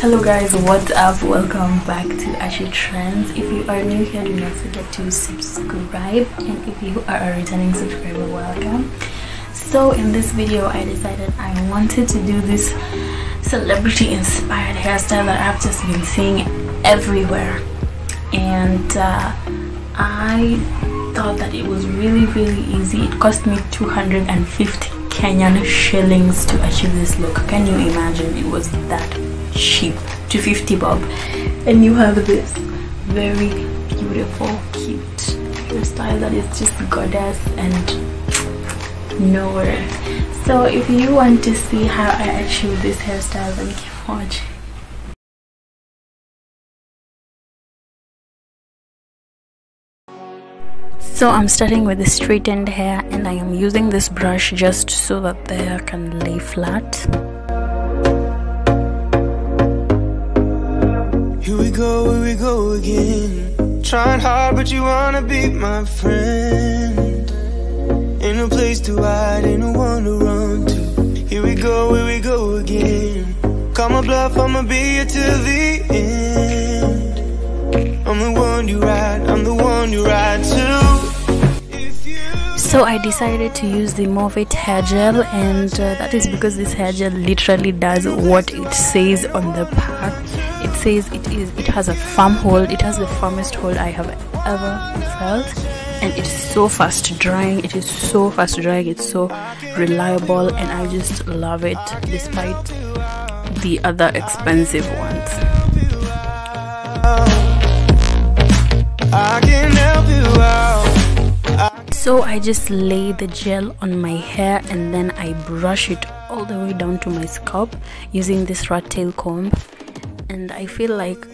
hello guys. What's up? Welcome back to Archie Trends. If you are new here do not forget to subscribe. And if you are a returning subscriber welcome. So in this video i decided i wanted to do this celebrity inspired hairstyle that i've just been seeing everywhere. And uh, i thought that it was really really easy. It cost me 250 kenyan shillings to achieve this look. Can you imagine? It was that cheap 250 bob. And you have this very beautiful cute hairstyle that is just goddess and nowhere. So if you want to see how i achieve this hairstyle then keep watching. So i'm starting with the straightened hair and i am using this brush just so that the hair can lay flat here we go here we go again. Trying hard but you wanna be my friend. Ain't no place to hide ain't no one to run to. Here we go here we go again. Call my bluff i'ma be here till the end. I'm the one you ride i'm the one you ride to. So I decided to use the Movit hair gel and uh, that is because this hair gel literally does what it says on the pack says it is it has a firm hold it has the firmest hold I have ever felt. And it's so fast drying it is so fast drying it's so reliable and I just love it despite the other expensive ones. So I just lay the gel on my hair and then I brush it all the way down to my scalp using this rat tail comb and I feel like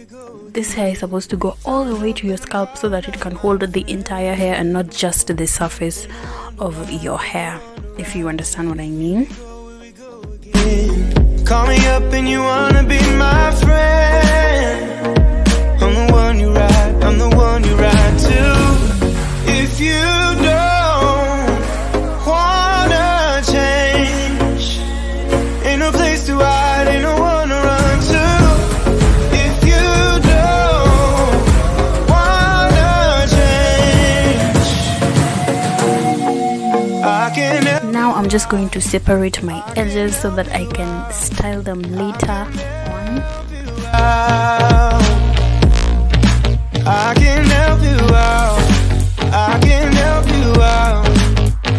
this hair is supposed to go all the way to your scalp so that it can hold the entire hair and not just the surface of your hair if you understand what I mean. Call me up and you wanna be my friend just going to separate my edges so that I can style them later on. I can help you out. I can help you out.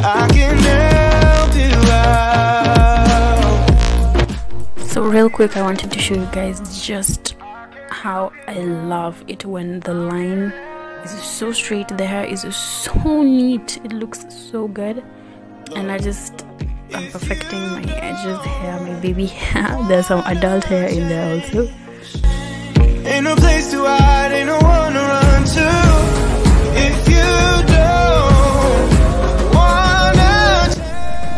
I can help you out. so real quick I wanted to show you guys just how I love it when the line is so straight the hair is so neat it looks so good and I just I'm perfecting my edges hair my baby hair. There's some adult hair in there also. Ain't no place to hide, ain't no one to run to. If you don't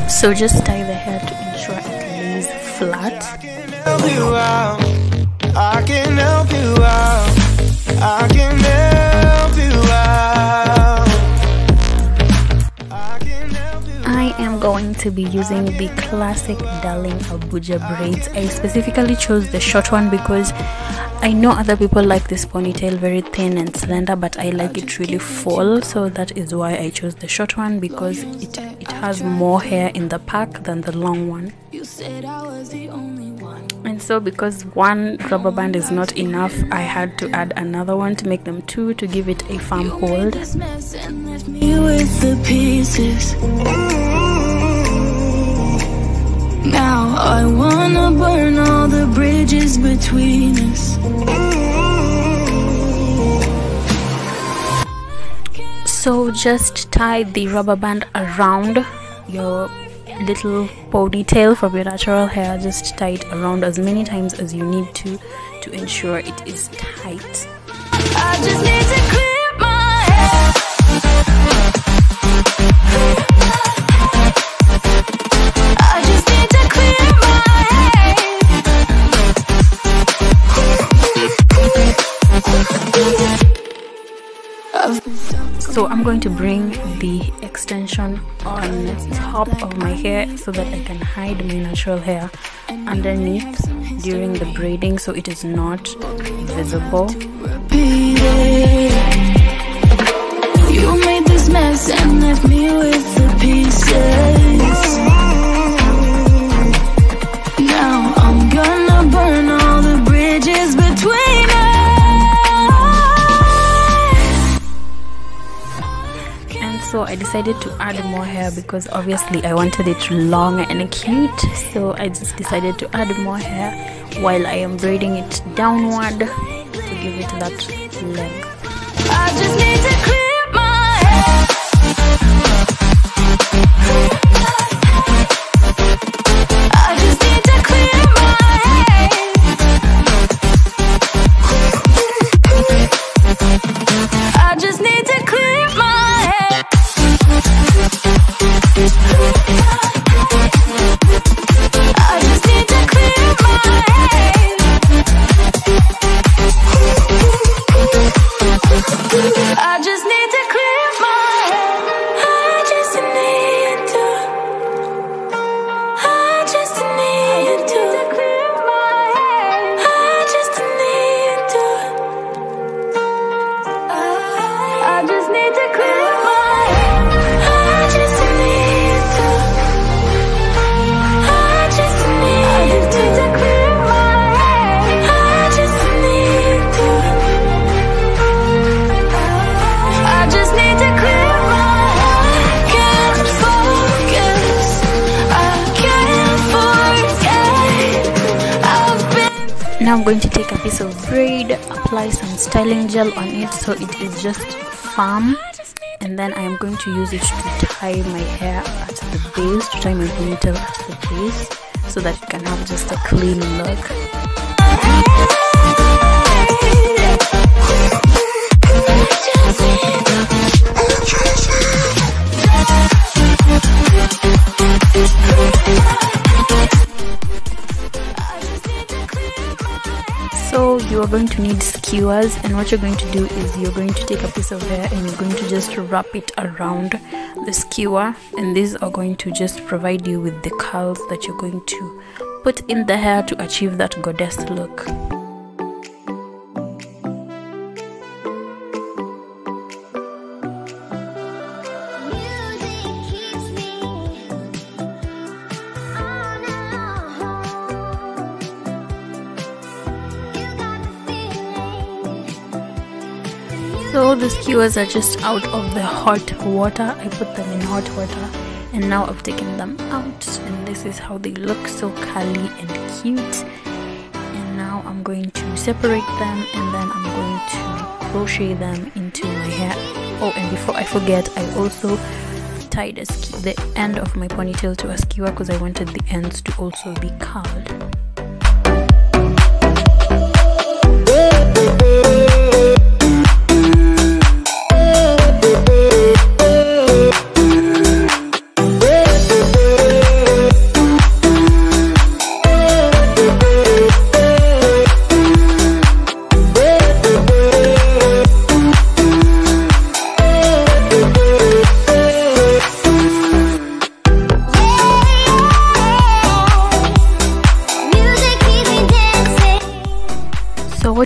so just tie the hair to ensure it lays flat to be using the classic Darling Abuja braids. I specifically chose the short one because I know other people like this ponytail very thin and slender, but I like it really full, so that is why I chose the short one because it it has more hair in the pack than the long one. And so because one rubber band is not enough, I had to add another one to make them two to give it a firm hold. Now I wanna burn all the bridges between us. So just tie the rubber band around your little ponytail from your natural hair. Just tie it around as many times as you need to to ensure it is tight. Going to bring the extension on top of my hair so that i can hide my natural hair underneath during the braiding so it is not visible You made this mess and left me with the pieces. So i decided to add more hair because obviously i wanted it long and cute so i just decided to add more hair while i am braiding it downward to give it that length going to take a piece of braid apply some styling gel on it so it is just firm. And then i am going to use it to tie my hair at the base to tie my ponytail at the base so that it can have just a clean look you are going to need skewers and what you're going to do is you're going to take a piece of hair and you're going to just wrap it around the skewer and these are going to just provide you with the curls that you're going to put in the hair to achieve that goddess look. So the skewers are just out of the hot water. I put them in hot water and now I've taken them out and this is how they look so curly and cute. And now I'm going to separate them and then I'm going to crochet them into my hair. Oh, and before I forget, I also tied the end of my ponytail to a skewer because I wanted the ends to also be curled.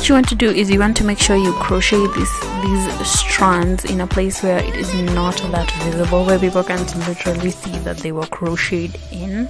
What you want to do is you want to make sure you crochet this these strands in a place where it is not that visible, where people can't literally see that they were crocheted in.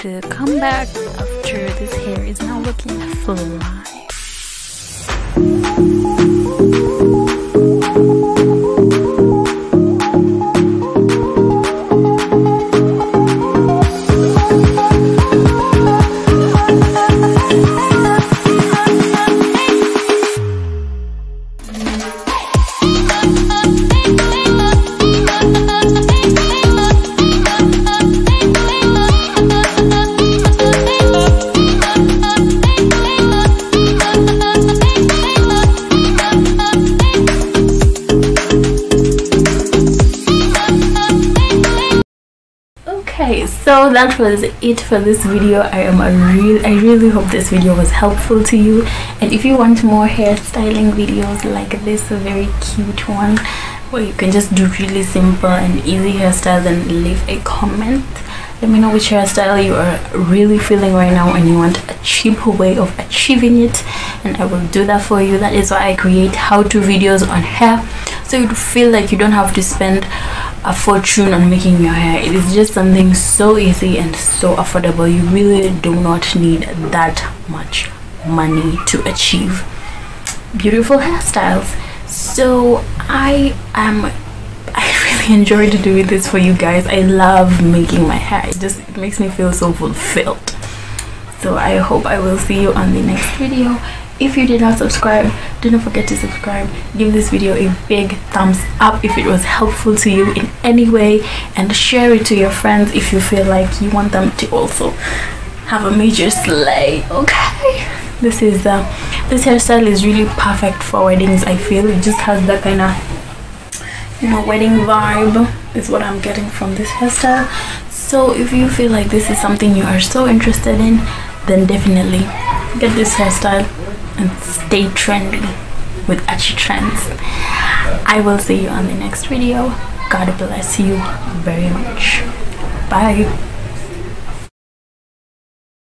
To come back after this hair is now looking fly. So that was it for this video. I am a real i really hope this video was helpful to you. And if you want more hairstyling videos like this a very cute one where you can just do really simple and easy hairstyles then leave a comment let me know which hairstyle you are really feeling right now and you want a cheap way of achieving it. And i will do that for you. That is why i create how-to videos on hair so you feel like you don't have to spend a fortune on making your hair. It is just something so easy and so affordable. You really do not need that much money to achieve beautiful hairstyles. So i am i really enjoyed doing this for you guys. I love making my hair. It just it makes me feel so fulfilled. So i hope i will see you on the next video if you did not subscribe do not forget to subscribe. Give this video a big thumbs up if it was helpful to you in any way and share it to your friends if you feel like you want them to also have a major slay okay? This is uh, this hairstyle is really perfect for weddings i feel. It just has that kind of you know wedding vibe is what i'm getting from this hairstyle. So if you feel like this is something you are so interested in then definitely get this hairstyle and stay trendy with Archie Trends. I will see you on the next video. God bless you very much. Bye.